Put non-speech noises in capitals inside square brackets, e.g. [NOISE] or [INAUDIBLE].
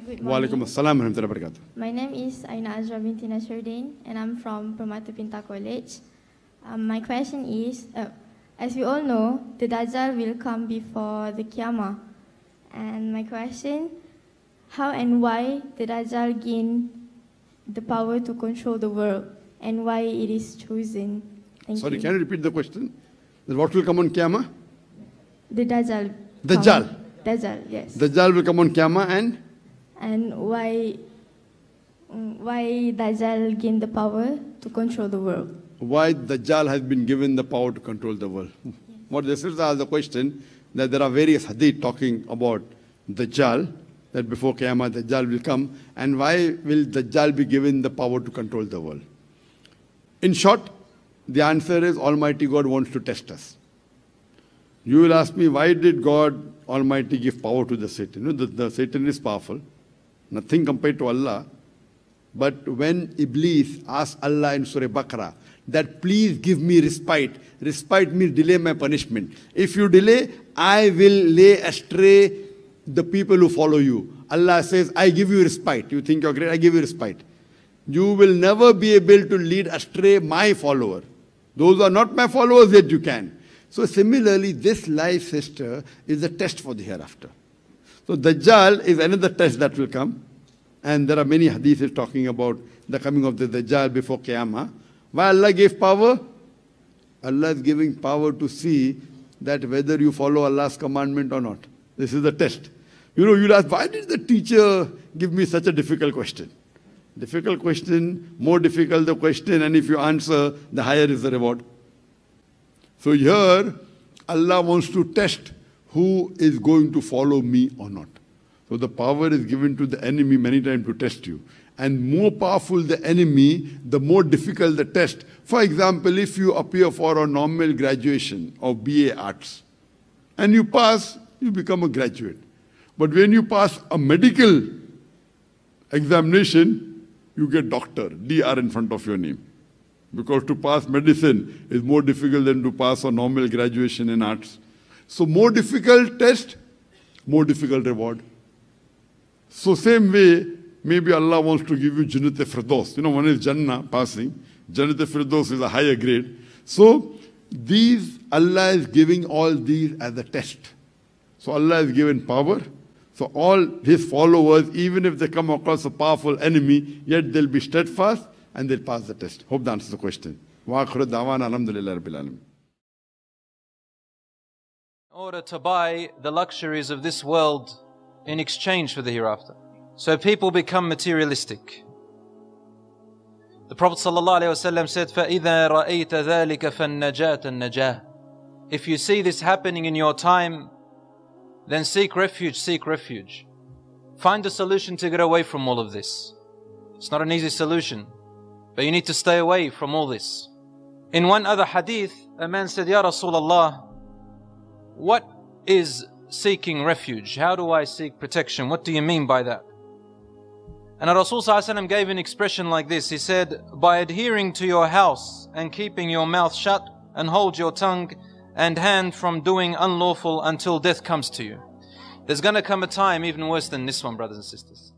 Walaikum assalam wa rahmatullahi wa barakatuh. My name is Aina Azra binti Nasruddin, and I'm from Permata Pintar College. Um, my question is, uh, as we all know, the Dajjal will come before the Qiyamah. And my question, how and why the Dajjal gain the power to control the world, and why it is chosen? Thank Sorry, you. can you repeat the question? That What will come on Qiyamah? The Dajjal. Dajjal. Dajjal, yes. Dajjal will come on Qiyamah and and why, why Dajjal gain the power to control the world? why Dajjal has been given the power to control the world. [LAUGHS] What this is asked the question that there are various hadith talking about Dajjal, that before Qiyamah Dajjal will come, and why will Dajjal be given the power to control the world? In short, the answer is Almighty God wants to test us. You will ask me, why did God Almighty give power to the Satan? You know, the, the Satan is powerful, nothing compared to Allah. But when Iblis asked Allah in Surah Baqarah that please give me respite, respite means delay my punishment. If you delay, I will lay astray the people who follow you. Allah says, I give you respite. You think you're great, I give you respite. You will never be able to lead astray my follower. Those are not my followers, yet you can. So similarly, this life, sister, is a test for the hereafter. So Dajjal is another test that will come. And there are many hadiths talking about the coming of the Dajjal before Qiyamah. Why Allah gave power? Allah is giving power to see that whether you follow Allah's commandment or not. This is the test. You know, you'll ask, why did the teacher give me such a difficult question? Difficult question, more difficult the question, and if you answer, the higher is the reward. So here, Allah wants to test who is going to follow me or not. So the power is given to the enemy many times to test you. And more powerful the enemy, the more difficult the test. For example, if you appear for a normal graduation of BA Arts and you pass, you become a graduate. But when you pass a medical examination, you get doctor, DR in front of your name. Because to pass medicine is more difficult than to pass a normal graduation in arts. So more difficult test, more difficult reward. So same way, maybe Allah wants to give you Jannat Firdaus. You know, one is Jannah, passing. Jannat Firdaus is a higher grade. So these, Allah is giving all these as a test. So Allah is given power. So all his followers, even if they come across a powerful enemy, yet they'll be steadfast and they'll pass the test. Hope that answers the question. Wa akhiru da'wana alhamdulillah rabbil alamin in order to buy the luxuries of this world in exchange for the hereafter. So people become materialistic. The Prophet ﷺ said, فَإِذَا رَأَيْتَ ذَلِكَ فَالنَّجَاةَ النَّجَاةِ If you see this happening in your time, then seek refuge, seek refuge. Find a solution to get away from all of this. It's not an easy solution, but you need to stay away from all this. In one other hadith, a man said, Ya Rasulullah, what is seeking refuge? How do I seek protection? What do you mean by that? And Rasul ﷺ gave an expression like this. He said, By adhering to your house and keeping your mouth shut and hold your tongue and hand from doing unlawful until death comes to you. There's going to come a time even worse than this one, brothers and sisters.